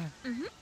Mm-hmm.